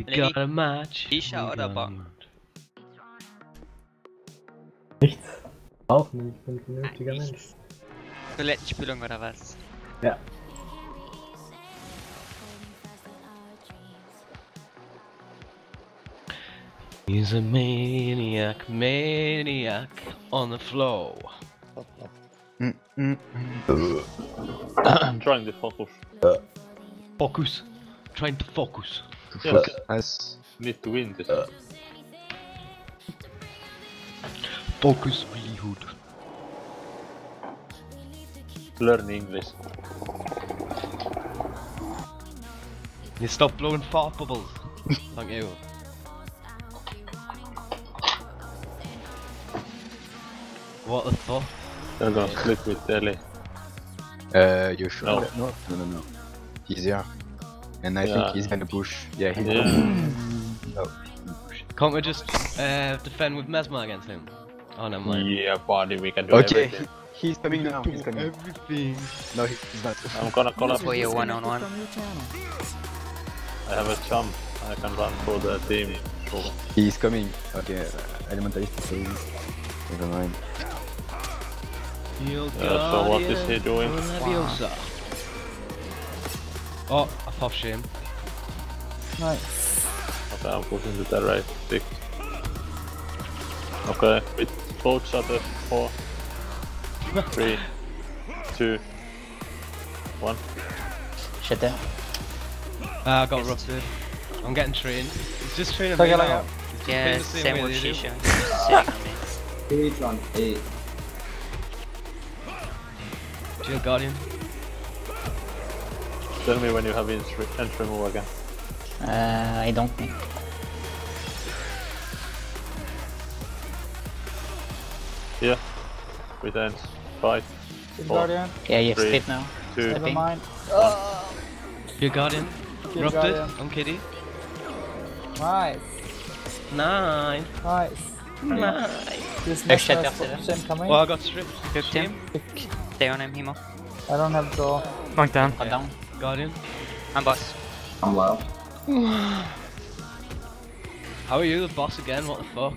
We Lenny, got a match. Isha we oder got Ba? a match. Nichts. Auch nicht, ich bin ein vernünftiger Mensch. Toilettenspülung oder was? Ja. He's a maniac, maniac on the floor. I'm trying to focus. Focus. Trying to focus. Yes. Nice. Need to win this. Focus really good. Learn English. You stop blowing fart bubbles. Thank you. What the fuck? They're gonna split with Ellie. Uh, you sure? No. no, no, no. no. He's here. And I Yeah. think he's gonna push. Yeah, he's Yeah. No. Can't we just uh, defend with Mesmer against him? Oh, never mind. Yeah, buddy, we can do it. Okay, everything. he's coming now. He's coming. Everything. No, he's not. I'm gonna call up. For you one on one. I have a jump. I can run for the team. So, He's coming. Okay, uh, elementalist is saying. Never mind. Your Yeah, so what is he doing? Leviosa. Oh, I pop shame. Nice. okay, I'm pushing to the right stick. Okay, with both shutters. Four, three, two, one. Shit there. Ah, I got ruptured. I'm getting trained. He's just training me like now. that. Yeah, same same way with they do. Shisha. Sitting on me. Eight on eight. Shield Guardian. Tell me when you have entry, entry move again. Uh, I don't think. Yeah. With ends. Five, four, Guardian. Yeah, you Three. split now. two, Never Stepping. mind. Shield Guardian. Shield Ruptured. Guardian. I'm kidding. Nice. Nine. Nice. Nine. This Extra next has after that. option coming. Well, I got stripped. Fifth him. Stay on him, Himo. I don't have draw. Monk down. Hold down. Guardian. I'm boss. I'm low. How are you, the boss again? What the fuck?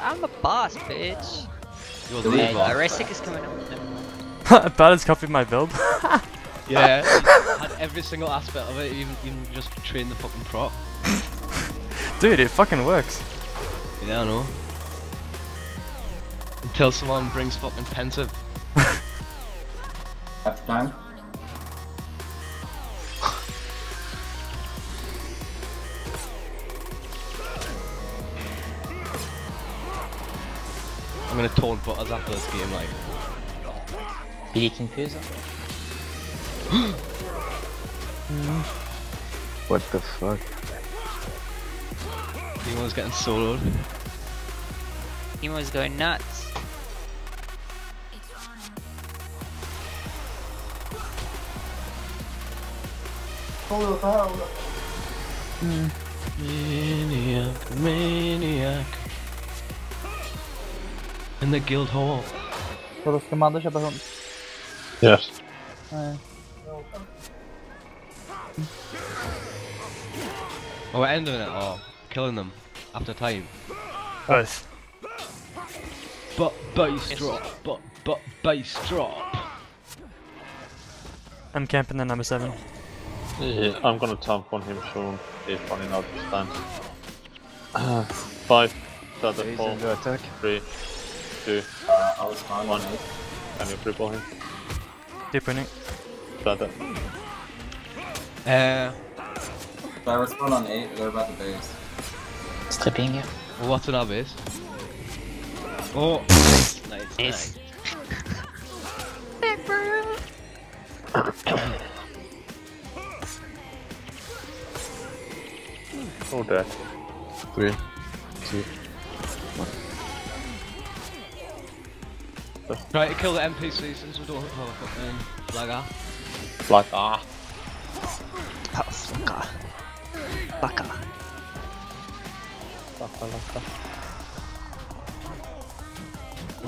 I'm the boss, bitch. You're The the Hey, boss. Aresic is coming up. Balance copied my build. Yeah. had every single aspect of it. Even even just train the fucking prop. Dude, it fucking works. Yeah, I know. Until someone brings fucking pensive. Half time. Gonna taunt butters after this game, like. BD Confuser. What the fuck? Demon's getting soloed. Himo's going nuts. Maniac, maniac. In the guild hall. Så då ska Madde köpa hund. Yes. Nej. Oh, we're ending it or killing them after time. Both. But base drop, but but base drop. I'm camping the number 7. Yeah, I'm gonna jump on him soon. He's running out of time. Uh, five, shutter, four, attack. three, two, Uh, I was fine One. on eight. can you cripple him? Deep winning. Shutter. Uh, So I was fine on eight, they're about the base. Stripping you. what's an abyss? Oh, nice, nice. Nice. Oh, dead. Three, two. Try to kill the NPC since we don't have a fucking flagger. Like, ah. Fucker. Fucker. Laka, laka.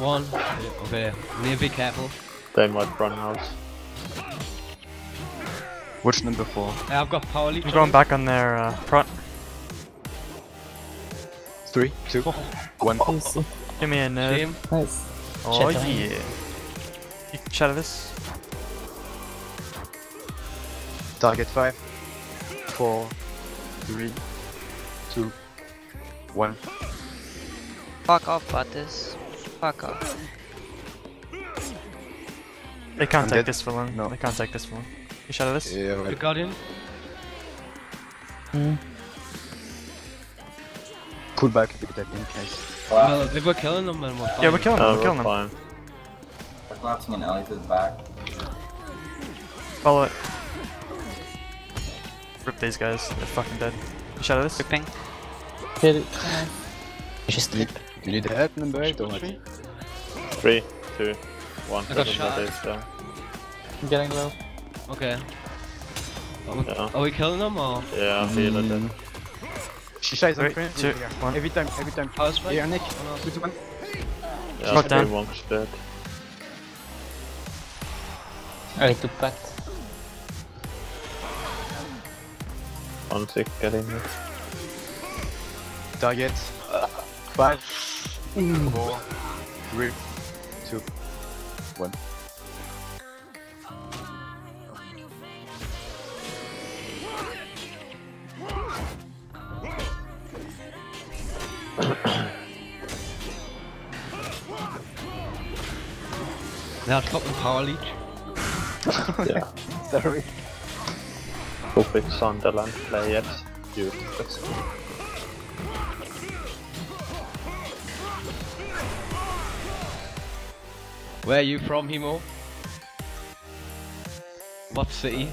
One. Okay, need to be careful. They might run out. Which number four. I've got power leech. I'm going back on their uh, front. Three, two, one. Easy. Give me a nerve. Nice. Oh Shattering. yeah. You can shatter this. Target five, four, three, two, one. Fuck off, Butters. Fuck off. They can't I'm take dead. this for long. No. They can't take this for long. You shatter this? Yeah, The right. Guardian. Hmm. Cool back if you could take me, guys. Well, if we're killing them, then we're fine. Yeah, we're killing them. We're killing them. fine. They're collapsing an alley to the back. Follow it. Rip these guys. They're fucking dead. You shatter this? Tripping. Hit it. You should sleep. You need help, number eight, or what? Three, two, one. I got shot. I'm getting low. Okay. Are we, Yeah. are we killing them or? Yeah, I'm feeling Mm. it. Shisha is on Three, front. two, one. Every time, every time. Power spike? Here, Nick. Oh, no. Two to one. Yeah, Knock down. three monks dead. I took back. One sick getting it. Target. Uh, five, four, three, two, one. They had fucking power leech. Yeah. Sorry. Tropic Sunderland players. Useless. Where are you from, Himo? What city?